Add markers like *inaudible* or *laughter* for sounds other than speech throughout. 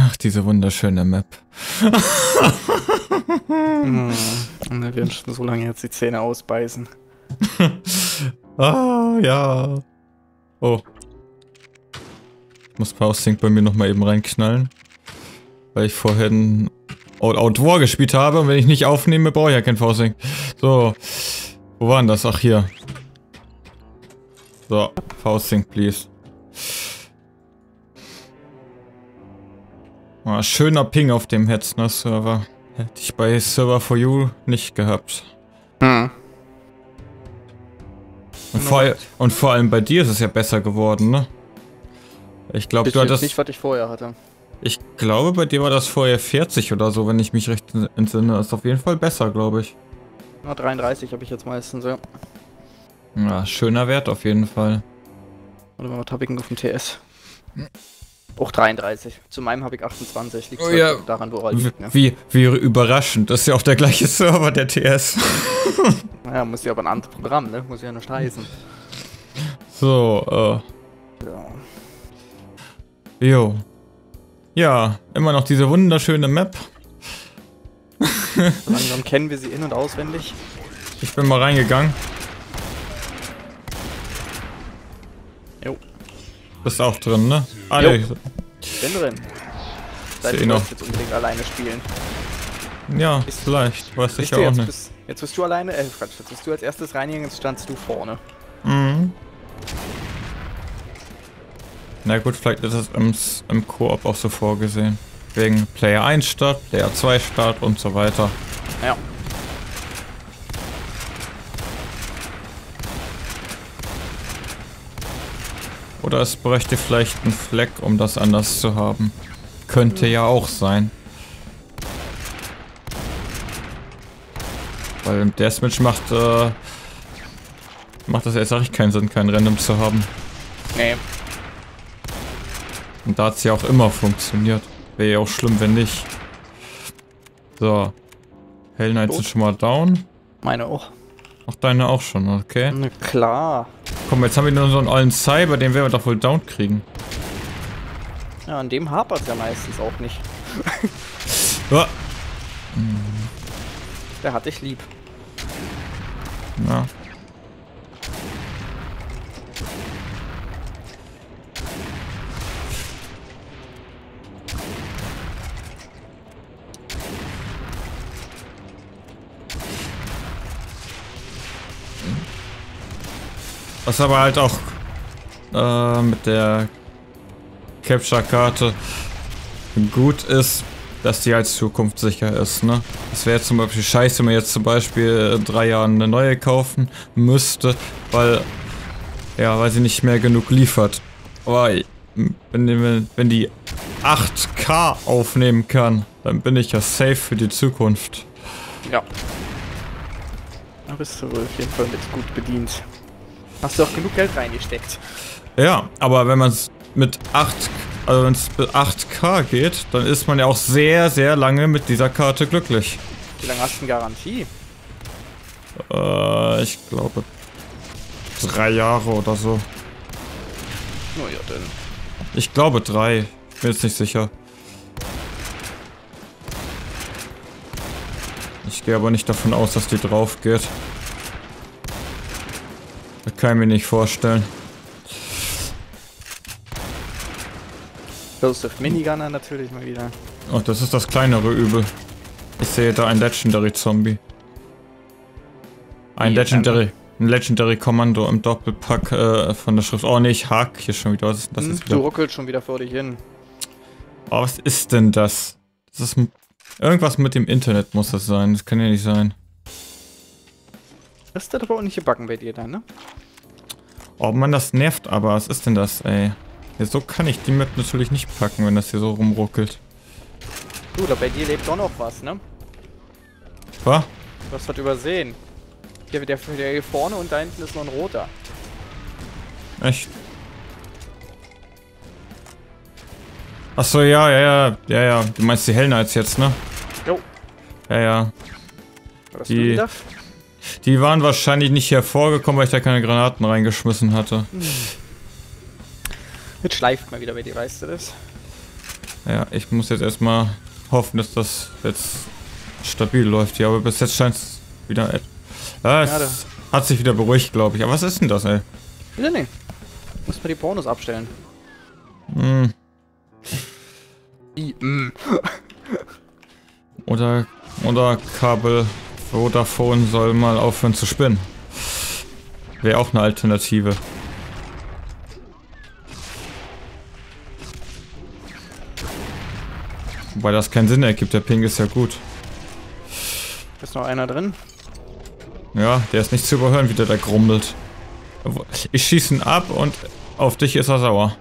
Ach, diese wunderschöne Map. *laughs* hm. Wir werden schon so lange jetzt die Zähne ausbeißen. *laughs* ah, ja. Oh. Ich muss Powersync bei mir nochmal eben reinknallen. Weil ich vorhin Out War gespielt habe und wenn ich nicht aufnehme, brauche ich ja kein Powersync. So. Wo war denn das? Ach, hier. So, Powersync, please. Oh, schöner Ping auf dem Hetzner-Server. Hätte ich bei Server for You nicht gehabt. Hm. Und vor, und vor allem bei dir ist es ja besser geworden, ne? Ich glaube, du hattest... nicht, was ich vorher hatte. Ich glaube, bei dir war das vorher 40 oder so, wenn ich mich recht entsinne. Das ist auf jeden Fall besser, glaube ich. Na, 33 habe ich jetzt meistens, ja. Ja, schöner Wert auf jeden Fall. Oder was habe ich denn auf dem TS? Auch 33. Zu meinem habe ich 28. Liegt oh, ja. daran, wo er liegt. Ne? Wie, wie überraschend. Das ist ja auch der gleiche Server, der TS. naja, *laughs* muss ja aber ein anderes Programm, ne? Muss ja nicht heißen. So, äh. Ja. Jo. Ja, immer noch diese wunderschöne Map. Langsam kennen wir sie in- und auswendig. Ich bin mal reingegangen. Bist auch drin, ne? Ah, jo. Bin drin. Seit ich noch. jetzt unbedingt alleine spielen. Ja, ist, vielleicht. Weiß ich ja auch jetzt nicht. Bist, jetzt bist du alleine, äh, Quatsch, jetzt bist du als erstes reingegangen, jetzt standst du vorne. Mhm. Na gut, vielleicht ist es im, im Koop auch so vorgesehen. Wegen Player 1 Start, Player 2 Start und so weiter. Ja. Oder es bräuchte vielleicht einen Fleck, um das anders zu haben. Könnte ja auch sein. Weil im Deathmatch macht, äh, macht das erst recht keinen Sinn, kein Random zu haben. Nee. Und da hat es ja auch immer funktioniert. Wäre ja auch schlimm, wenn nicht. So. Hell Knights sind schon mal down. Meine auch. Ach, deine auch schon, okay. Na klar. Komm, jetzt haben wir nur so einen ollen Cyber, den werden wir doch wohl down kriegen. Ja, an dem hapert ja meistens auch nicht. *laughs* ja. Der hat dich lieb. Ja. Was aber halt auch äh, mit der Capture-Karte gut ist, dass die als zukunftssicher ist, ne? Es wäre zum Beispiel scheiße, wenn man jetzt zum Beispiel in drei Jahren eine neue kaufen müsste, weil, ja, weil sie nicht mehr genug liefert. Aber wenn, wenn die 8K aufnehmen kann, dann bin ich ja safe für die Zukunft. Ja. Da bist du wohl auf jeden Fall mit gut bedient. Hast du auch genug Geld reingesteckt. Ja, aber wenn man es mit 8, also wenn es mit 8K geht, dann ist man ja auch sehr, sehr lange mit dieser Karte glücklich. Wie lange hast du eine Garantie? Äh, ich glaube drei Jahre oder so. Oh ja, dann. Ich glaube drei. Bin jetzt nicht sicher. Ich gehe aber nicht davon aus, dass die drauf geht. Das kann ich mir nicht vorstellen. Joseph Minigunner natürlich mal wieder. Oh, das ist das kleinere Übel. Ich sehe da ein Legendary Zombie. Ein Wie Legendary, ein Legendary Kommando im Doppelpack äh, von der Schrift. Oh ne, ich hack hier schon wieder. Was ist das hm, wieder? Du ruckelst schon wieder vor dich hin. Oh, was ist denn das? Das ist irgendwas mit dem Internet muss das sein. Das kann ja nicht sein. Das ist aber auch nicht gebacken bei dir dann, ne? Oh man, das nervt aber. Was ist denn das, ey? Ja, so kann ich die Map natürlich nicht packen, wenn das hier so rumruckelt. Du, da bei dir lebt doch noch was, ne? Was? Du hast was übersehen. Hier, der, der hier vorne und da hinten ist noch ein roter. Echt? Achso, ja, ja, ja, ja, ja. Du meinst die Hell Knights jetzt, ne? Jo. Ja, ja. Was die, die waren wahrscheinlich nicht hervorgekommen, weil ich da keine Granaten reingeschmissen hatte. Jetzt schleift mal wieder dir, weißt du das? Ja, ich muss jetzt erstmal hoffen, dass das jetzt stabil läuft hier, aber bis jetzt scheint es wieder... Ja, es hat sich wieder beruhigt, glaube ich. Aber was ist denn das, ey? Nee, nee. Muss man die Pornos abstellen. Hm. Wie? Mm. *laughs* Oder, oder Kabel Vodafone soll mal aufhören zu spinnen. Wäre auch eine Alternative. Wobei das keinen Sinn ergibt, der Ping ist ja gut. Ist noch einer drin? Ja, der ist nicht zu überhören, wie der da grummelt. Ich schieße ihn ab und auf dich ist er sauer.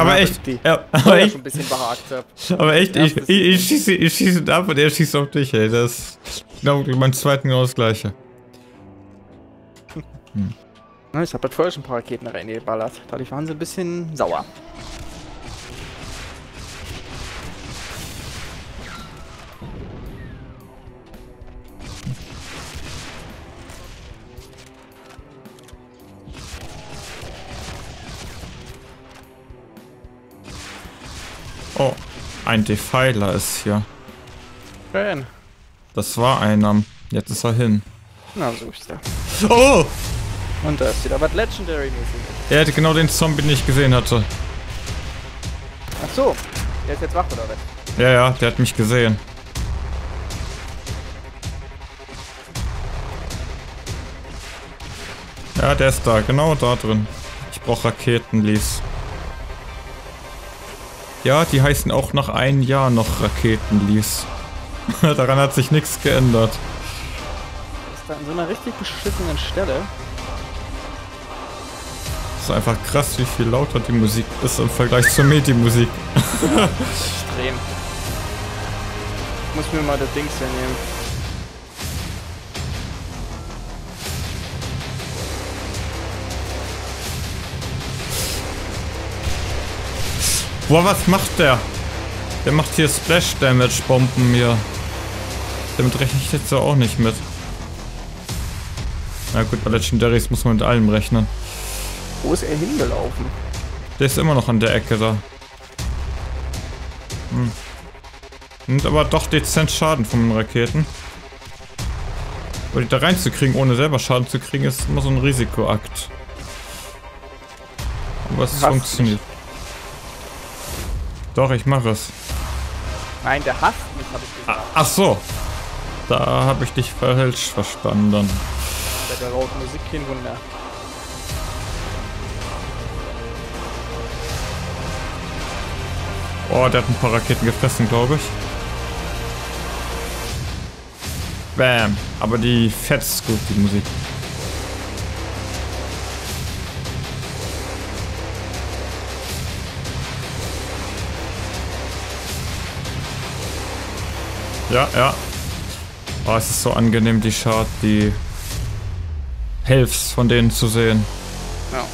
Aber Ja, echt, die- ja, Ich aber echt, schon ein bisschen behagt hab. aber echt, ich, ich, ich, schieße, ich schieße ihn ab und er schießt auf dich, ey. Das ist genau mein zweiten genau das gleiche. *laughs* Na, Ich hab halt vorher schon ein paar Raketen reingeballert. Dadurch waren sie ein bisschen sauer. Ein Defiler ist hier. Schön. Das war einer. Jetzt ist er hin. Na, ist der. Oh! Und da ist wieder was Legendary-mäßig. Er hätte genau den Zombie den ich gesehen hatte. Ach so. Der ist jetzt wach, oder was? Ja, ja, der hat mich gesehen. Ja, der ist da, genau da drin. Ich brauche Raketenlies. Ja, die heißen auch nach einem Jahr noch Raketenlies. *laughs* Daran hat sich nichts geändert. Ist da an so einer richtig beschissenen Stelle. ist einfach krass, wie viel lauter die Musik ist im Vergleich zur Medi-Musik. *laughs* Extrem. Ich muss mir mal das Dings hier nehmen. Boah, was macht der? Der macht hier Splash Damage Bomben mir. Damit rechne ich jetzt ja auch nicht mit. Na gut, bei Legendaries muss man mit allem rechnen. Wo ist er hingelaufen? Der ist immer noch an der Ecke da. Hm. Nimmt aber doch dezent Schaden von den Raketen. Aber die da reinzukriegen, ohne selber Schaden zu kriegen, ist immer so ein Risikoakt. Aber es Hast funktioniert. Doch, ich mache es. Nein, der hasst mich, hab ich Ah, gesagt. Ach so. Da habe ich dich falsch verstanden. Bei der lauten Musik kein Wunder. Oh, der hat ein paar Raketen gefressen, glaube ich. Bam. Aber die fetzt gut, die Musik. Ja, ja. Oh, es ist so angenehm, die Chart, die Helfs von denen zu sehen. Ja.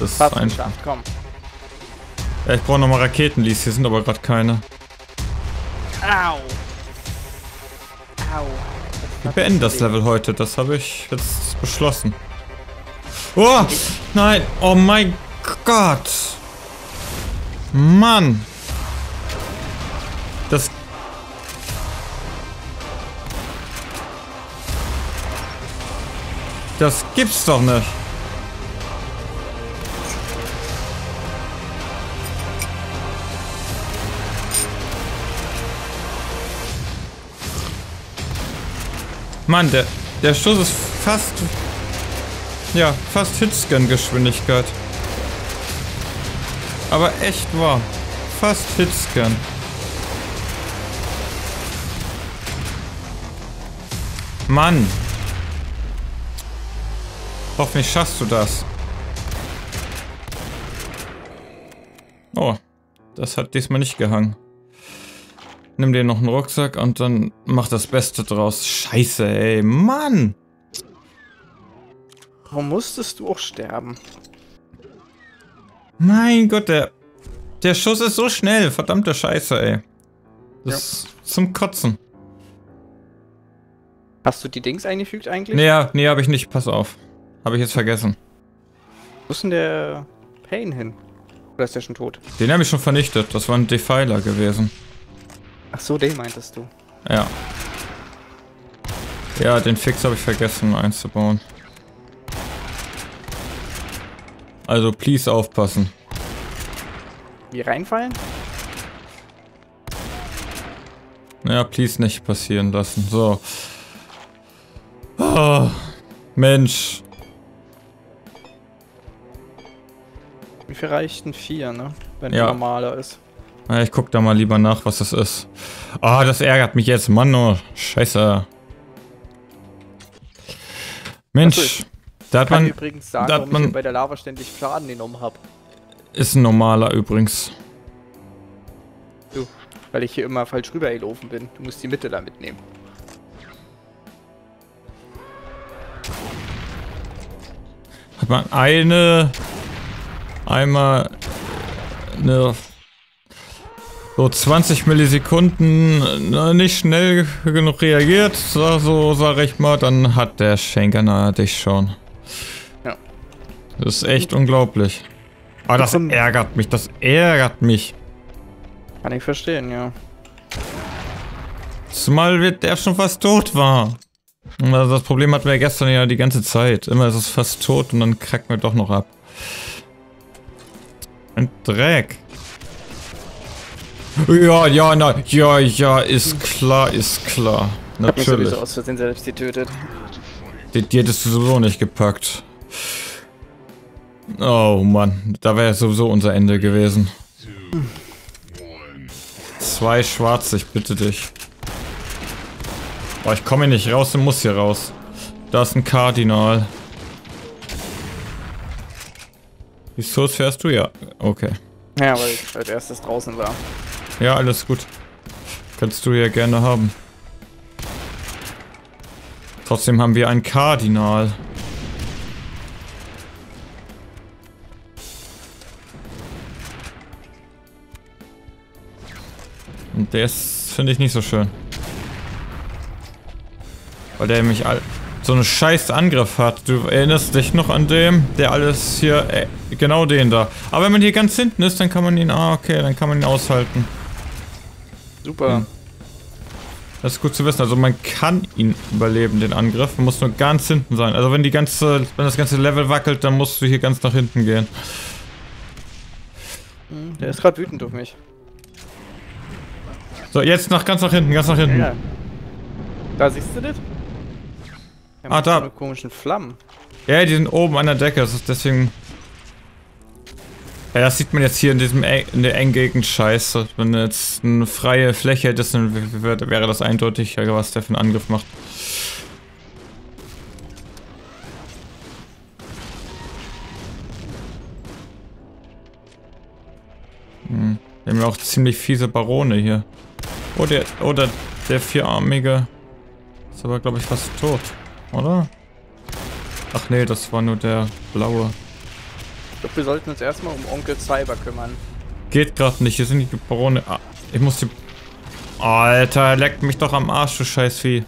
Das ist Fast einfach. geschafft, komm. Ja, ich brauche nochmal Raketenlies, hier sind aber gerade keine. Au! Au. Wir beenden das Level heute, das habe ich jetzt beschlossen. Oh, nein, oh mein Gott. Mann. Das gibt's doch nicht. Mann, der, der Schuss ist fast... Ja, fast Hitscan-Geschwindigkeit. Aber echt wahr. Fast Hitscan. Mann. Hoffentlich schaffst du das. Oh, das hat diesmal nicht gehangen. Nimm dir noch einen Rucksack und dann mach das Beste draus. Scheiße, ey, Mann. Warum musstest du auch sterben? Mein Gott, der, der Schuss ist so schnell. Verdammte Scheiße, ey. Das ist zum Kotzen. Hast du die Dings eingefügt eigentlich? Nee, ja, nee, hab ich nicht. Pass auf. Habe ich jetzt vergessen. Wo ist denn der Pain hin? Oder ist der schon tot? Den habe ich schon vernichtet. Das war ein Defiler gewesen. Ach so, den meintest du. Ja. Ja, den Fix habe ich vergessen einzubauen. Also, please aufpassen. Wie reinfallen? Ja, please nicht passieren lassen. So. Oh, Mensch. Wie viel reicht ein 4, ne? Wenn Ja. der normaler ist. Ja, ich guck da mal lieber nach, was das ist. Ah, das ärgert mich jetzt. Mann, oh, scheiße. Mensch, Achso, da hat man... übrigens sagen, da hat man- ich bei der Lava ständig Schaden genommen habe. Ist ein normaler übrigens. Du, weil ich hier immer falsch rübergelaufen bin. Du musst die Mitte da mitnehmen. Hat man eine... Einmal... Eine... So 20 Millisekunden ne, nicht schnell genug reagiert, so, so sag ich mal, dann hat der Schenkener dich schon. Ja. Das ist echt unglaublich. Aber das ärgert mich, das ärgert mich. Kann ich verstehen, ja. Zumal wird der schon fast tot war. Also das Problem hatten wir gestern ja die ganze Zeit. Immer ist es fast tot und dann kracken wir doch noch ab. Ein Dreck. Ja, ja, na, ja, ja, ist klar, ist klar. Ich hab mich Natürlich. sowieso aus Versehen selbst getötet. Die, die hättest du sowieso nicht gepackt. Oh Mann, da wäre sowieso unser Ende gewesen. Zwei schwarz, ich bitte dich. Boah, ich komme hier nicht raus und muss hier raus. Da ist ein Kardinal. Wie Source fährst du? Ja, okay. Ja, weil ich als erstes draußen war. Ja, alles gut. Kannst du ja gerne haben. Trotzdem haben wir ein Kardinal. Und der ist, finde ich, nicht so schön. Weil der nämlich all so einen scheiß Angriff hat. Du erinnerst dich noch an dem, der alles hier, äh, genau den da. Aber wenn man hier ganz hinten ist, dann kann man ihn, ah okay, dann kann man ihn aushalten. Super. Hm. Das ist gut zu wissen. Also man kann ihn überleben, den Angriff. Man muss nur ganz hinten sein. Also wenn die ganze, wenn das ganze Level wackelt, dann musst du hier ganz nach hinten gehen. Hm, Der ist gerade wütend auf mich. So, jetzt nach ganz nach hinten, ganz nach hinten. Ja. Da siehst du das? Ah, da. So komischen Flammen. Ja, die sind oben an der Decke. Das ist deswegen. Ja, das sieht man jetzt hier in diesem eng, in der engen Gegend scheiße. Wenn jetzt eine freie Fläche hättest, dann wäre das eindeutig, was der für einen Angriff macht. Hm. Wir haben ja auch ziemlich fiese Barone hier. Oh, der, oh, der, der vierarmige ist aber, glaube ich, fast tot, oder? Ach nee, das war nur der blaue. Ich glaube, wir sollten uns erstmal um Onkel Cyber kümmern. Geht gerade nicht, hier sind die Barone. Ah, ich muss die... Alter, leckt mich doch am Arsch, du Scheißvieh.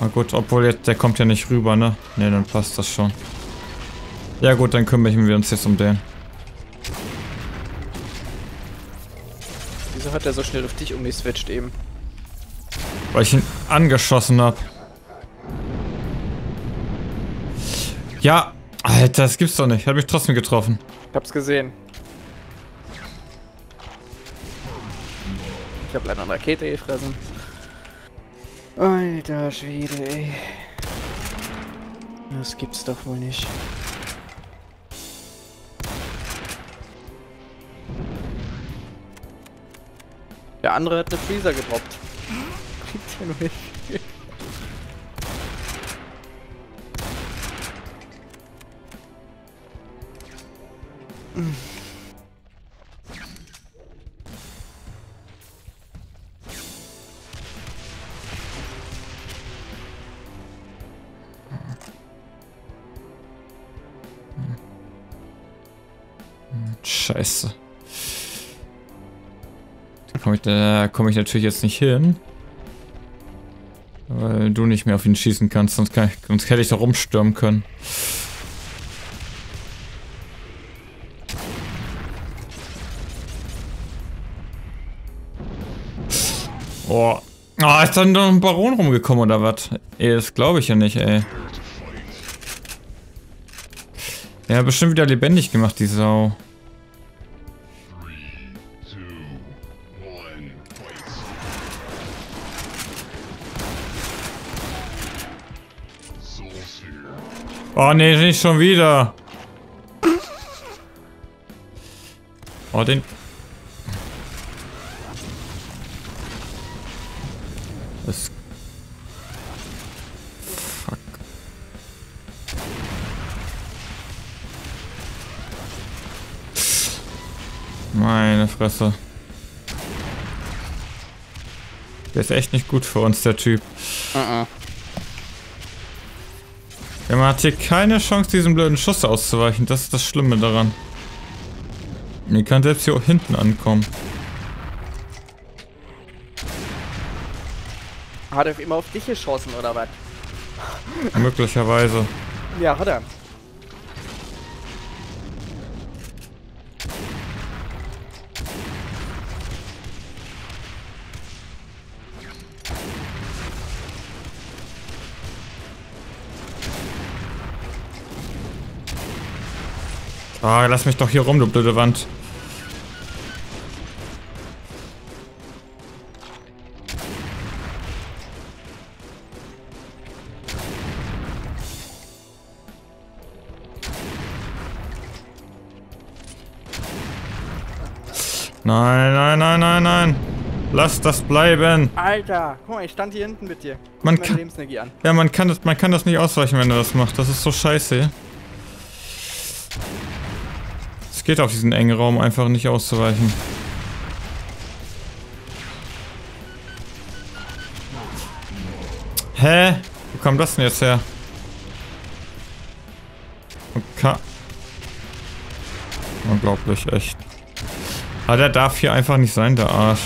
Na gut, obwohl jetzt, der kommt ja nicht rüber, ne? Ne, dann passt das schon. Ja gut, dann kümmern wir uns jetzt um den. Wieso hat er so schnell auf dich umgeswitcht eben? Weil ich ihn angeschossen hab. Ja, Alter, das gibt's doch nicht. Hat mich trotzdem getroffen. Ich hab's gesehen. Ich hab leider eine Rakete gefressen. Alter Schwede, ey. Das gibt's doch wohl nicht. Der andere hat eine Freezer gedroppt. Nur nicht. Scheiße. Da komme ich, komm ich natürlich jetzt nicht hin. Weil du nicht mehr auf ihn schießen kannst, sonst, kann ich, sonst hätte ich doch rumstürmen können. Boah. Ah, oh, ist dann noch ein Baron rumgekommen oder was? Ey, das glaube ich ja nicht, ey. Ja, bestimmt wieder lebendig gemacht, die Sau. Oh nee, nicht schon wieder. Oh, den... Das... Fuck. Meine Fresse. Der ist echt nicht gut für uns, der Typ. Uh -uh. Ja, man hat hier keine Chance, diesen blöden Schuss auszuweichen. Das ist das Schlimme daran. Ihr kann selbst hier hinten ankommen. Hat er immer auf dich geschossen, oder was? Möglicherweise. Ja, hat er. Ah, lass mich doch hier rum, du blöde Wand. Nein, nein, nein, nein, nein. Lass das bleiben. Alter, guck mal, ich stand hier hinten mit dir. Man kann, Ja, man kann, das, man kann das nicht ausweichen, wenn er das macht. Das ist so scheiße geht auf diesen engen Raum einfach nicht auszuweichen. Hä? Wo kam das denn jetzt her? Okay. Unglaublich, echt. Ah, der darf hier einfach nicht sein, der Arsch.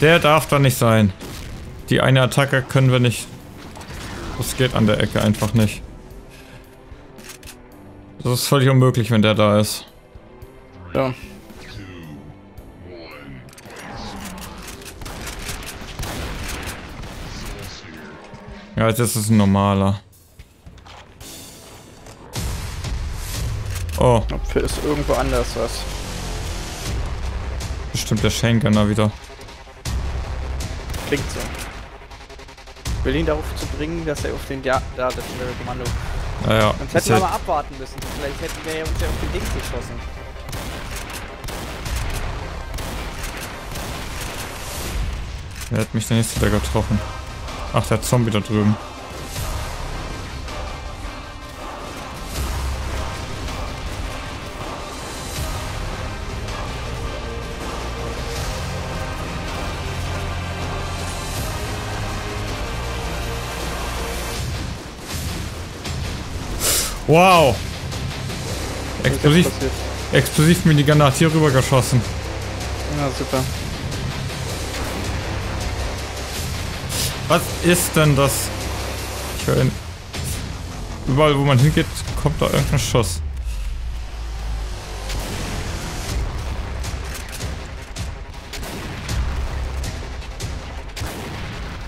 Der darf da nicht sein. Die eine Attacke können wir nicht. Das geht an der Ecke einfach nicht. Das ist völlig unmöglich, wenn der da ist. Ja. Ja, das ist ein normaler. Oh. Ob ist irgendwo anders was. Bestimmt der Schenkener wieder. Klingt so. Ich will ihn darauf zu bringen, dass er auf den ja, da das Kommando naja. Sonst hätten wir aber abwarten müssen. Vielleicht hätten wir uns ja auf den Dings geschossen. Wer hat mich denn jetzt wieder getroffen? Ach, der Zombie da drüben. Wow. Explosiv, explosiv mir die Granate hier rüber geschossen. Ja, super. Was ist denn das? Ich höre Überall, wo man hingeht, kommt da irgendein Schuss.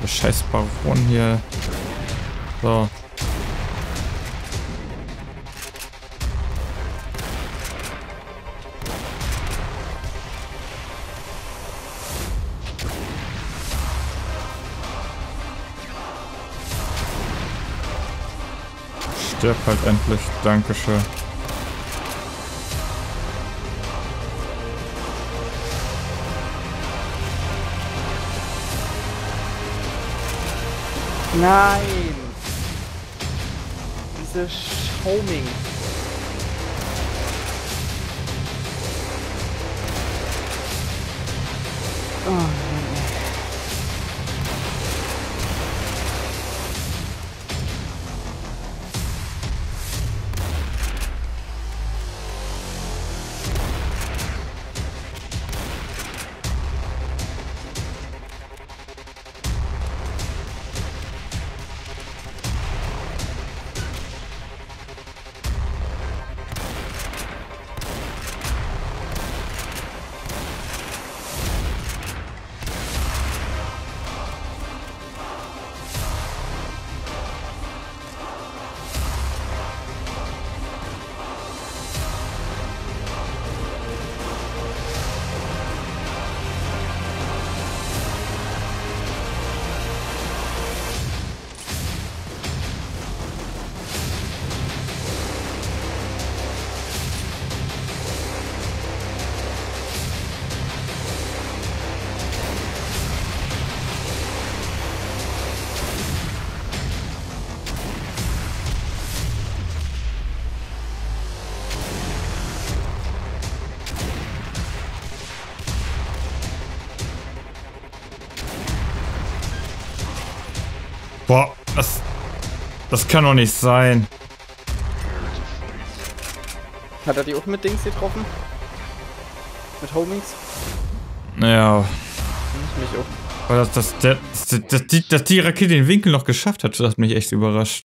Der scheiß Baron hier. So. Stirb halt endlich. Dankeschön. Nein! Diese Schauming. Oh. Das... Das kann doch nicht sein. Hat er die auch mit Dings getroffen? Mit Homings? Ja, mich auch. weil das, das, das, das, das, die, dass die Rakete den Winkel noch geschafft hat, das hat mich echt überrascht.